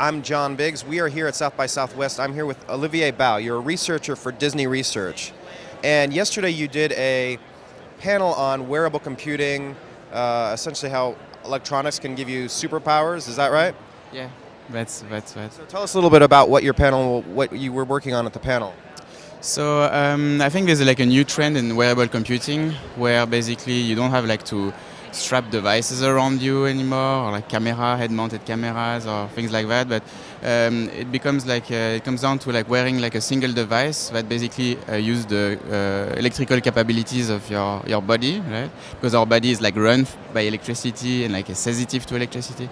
I'm John Biggs. We are here at South by Southwest. I'm here with Olivier Bau. You're a researcher for Disney Research. And yesterday you did a panel on wearable computing, uh, essentially how electronics can give you superpowers. Is that right? Yeah, that's that's right. So tell us a little bit about what your panel, what you were working on at the panel. So um, I think there's like a new trend in wearable computing where basically you don't have like to strap devices around you anymore, or like camera, head-mounted cameras, or things like that. But um, it becomes like uh, it comes down to like wearing like a single device that basically uh, use the uh, electrical capabilities of your your body, right? Because our body is like run by electricity and like is sensitive to electricity.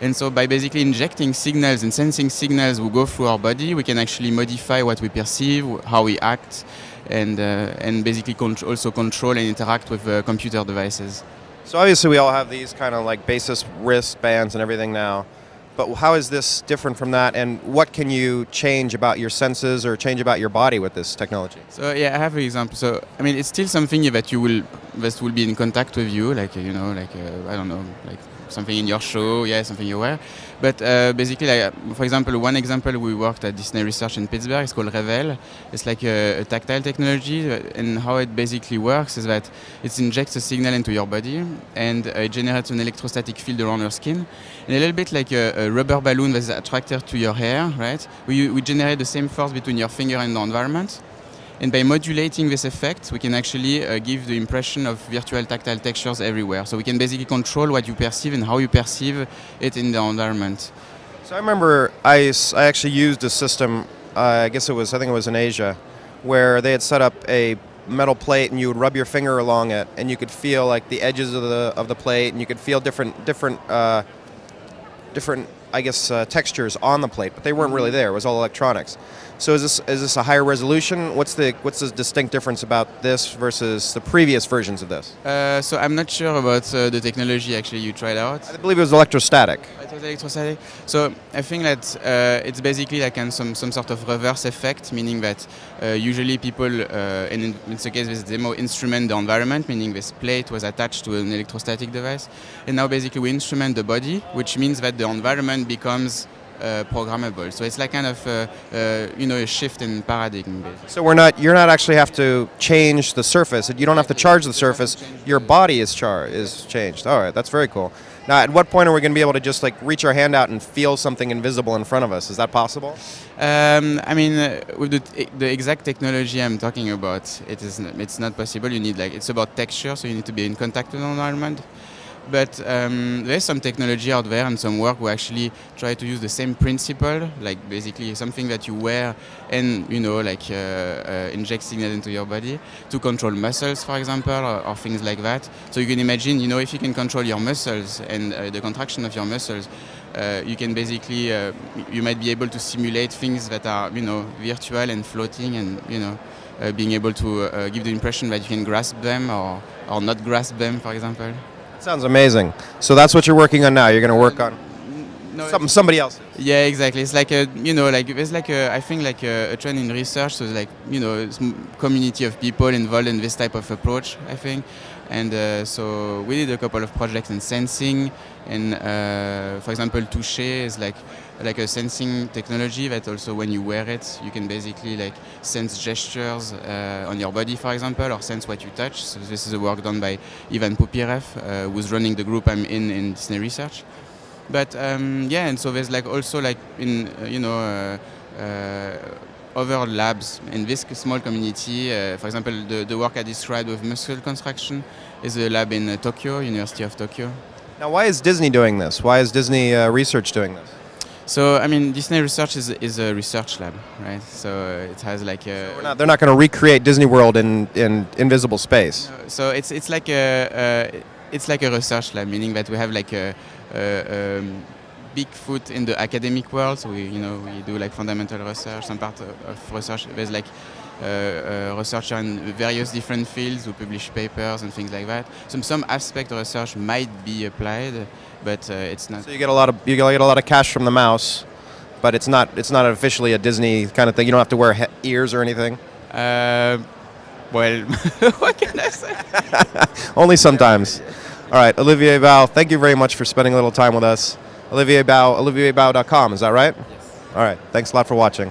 And so by basically injecting signals and sensing signals who go through our body, we can actually modify what we perceive, how we act, and uh, and basically con also control and interact with uh, computer devices. So obviously we all have these kind of like basis wristbands and everything now. But how is this different from that, and what can you change about your senses or change about your body with this technology? So yeah, I have an example. So I mean, it's still something that you will that will be in contact with you, like you know, like uh, I don't know, like something in your show, yeah, something you wear. But uh, basically, like, for example, one example we worked at Disney Research in Pittsburgh is called Revel. It's like a, a, tactile technology, uh, and how it basically works is that it injects a signal into your body, and uh, it generates an electrostatic field around your skin, and a little bit like a, a rubber balloon that's attracted to your hair, right? We, we generate the same force between your finger and the environment. And by modulating this effect, we can actually uh, give the impression of virtual tactile textures everywhere. So we can basically control what you perceive and how you perceive it in the environment. So I remember I, I actually used a system, uh, I guess it was, I think it was in Asia, where they had set up a metal plate and you would rub your finger along it and you could feel like the edges of the, of the plate and you could feel different, different, uh, different I guess, uh, textures on the plate, but they weren't really there. It was all electronics. So is this is this a higher resolution? What's the what's the distinct difference about this versus the previous versions of this? Uh, so I'm not sure about uh, the technology actually you tried out. I believe it was electrostatic. It was electrostatic. So I think that uh, it's basically like some some sort of reverse effect, meaning that uh, usually people, uh, and in, in the case this demo, instrument the environment, meaning this plate was attached to an electrostatic device, and now basically we instrument the body, which means that the environment becomes uh, programmable. So it's like kind of uh, uh, you know a shift in paradigm. Basically. So we're not you're not actually have to change the surface. You don't have to charge the surface. Your body is char is changed. All right, that's very cool. Now, at what point are we going to be able to just like reach our hand out and feel something invisible in front of us? Is that possible? Um, I mean, uh, with the, the, exact technology I'm talking about, it is it's not possible. You need like it's about texture, so you need to be in contact with the environment. But um, there's some technology out there and some work who actually try to use the same principle, like basically something that you wear and you know like uh, uh, inject signal into your body to control muscles, for example, or, or, things like that. So you can imagine, you know, if you can control your muscles and uh, the contraction of your muscles, uh, you can basically uh, you might be able to simulate things that are you know virtual and floating and you know. Uh, being able to give the impression that you can grasp them or, or not grasp them, for example. Sounds amazing. So that's what you're working on now. You're going to work on no, something somebody else. Yeah, exactly. It's like a you know like it's like a I think like a, a trend in research. So like you know community of people involved in this type of approach. I think, and uh, so we did a couple of projects in sensing, and uh, for example, Touche is like like a sensing technology that also when you wear it, you can basically like sense gestures uh, on your body, for example, or sense what you touch. So this is a work done by Ivan Poupyrev, uh, who's running the group I'm in in Disney Research. But um, yeah, and so there's like also like in uh, you know. Uh, uh, other labs in this small community. Uh, for example, the, the work I described with muscle contraction is a lab in Tokyo, University of Tokyo. Now, why is Disney doing this? Why is Disney Research doing this? So I mean, Disney Research is, is a research lab, right? So uh, it has like a. So not, they're not going to recreate Disney World in, in invisible space. No, so it's it's like a uh, it's like a research lab, meaning that we have like a, a um, big foot in the academic world. So we you know we do like fundamental research. Some part of research there's like researcher in various different fields who publish papers and things like that. Some some aspect of research might be applied, but uh, it's not. So you get a lot of you get a lot of cash from the mouse, but it's not it's not officially a Disney kind of thing. You don't have to wear ears or anything. Uh, well, what can I say? Only sometimes. All right, Olivier Bau, thank you very much for spending a little time with us. Olivier Bau, olivierbau.com. Is that right? Yes. All right. Thanks a lot for watching.